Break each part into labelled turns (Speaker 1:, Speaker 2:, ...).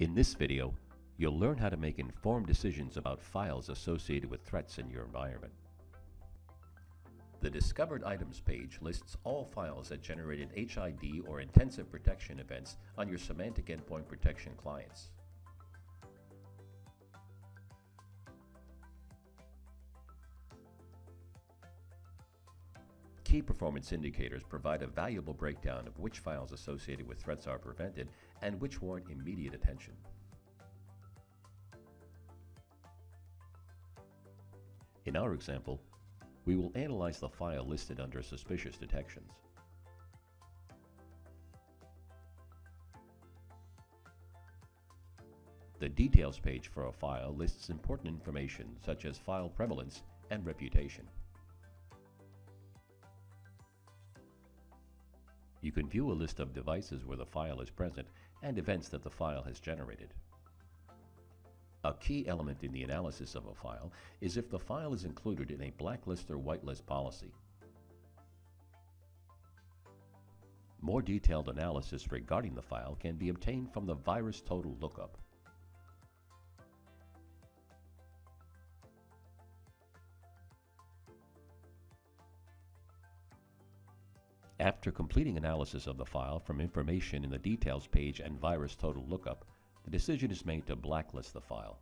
Speaker 1: In this video, you'll learn how to make informed decisions about files associated with threats in your environment. The Discovered Items page lists all files that generated HID or intensive protection events on your Symantec Endpoint Protection clients. Key performance indicators provide a valuable breakdown of which files associated with threats are prevented and which warrant immediate attention. In our example, we will analyze the file listed under suspicious detections. The details page for a file lists important information such as file prevalence and reputation. You can view a list of devices where the file is present and events that the file has generated. A key element in the analysis of a file is if the file is included in a blacklist or whitelist policy. More detailed analysis regarding the file can be obtained from the VirusTotal lookup. After completing analysis of the file from information in the Details page and VirusTotal lookup, the decision is made to blacklist the file.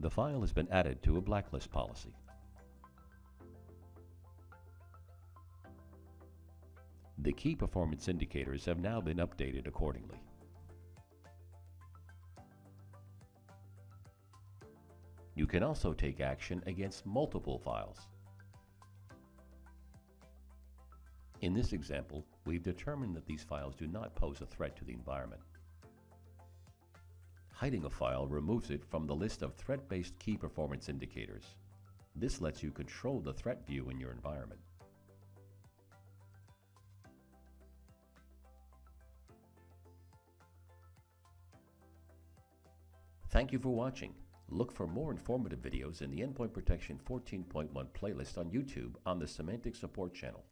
Speaker 1: The file has been added to a blacklist policy. The key performance indicators have now been updated accordingly. You can also take action against multiple files. In this example, we've determined that these files do not pose a threat to the environment. Hiding a file removes it from the list of threat-based key performance indicators. This lets you control the threat view in your environment. Thank you for watching. Look for more informative videos in the Endpoint Protection 14.1 playlist on YouTube on the Symantec Support channel.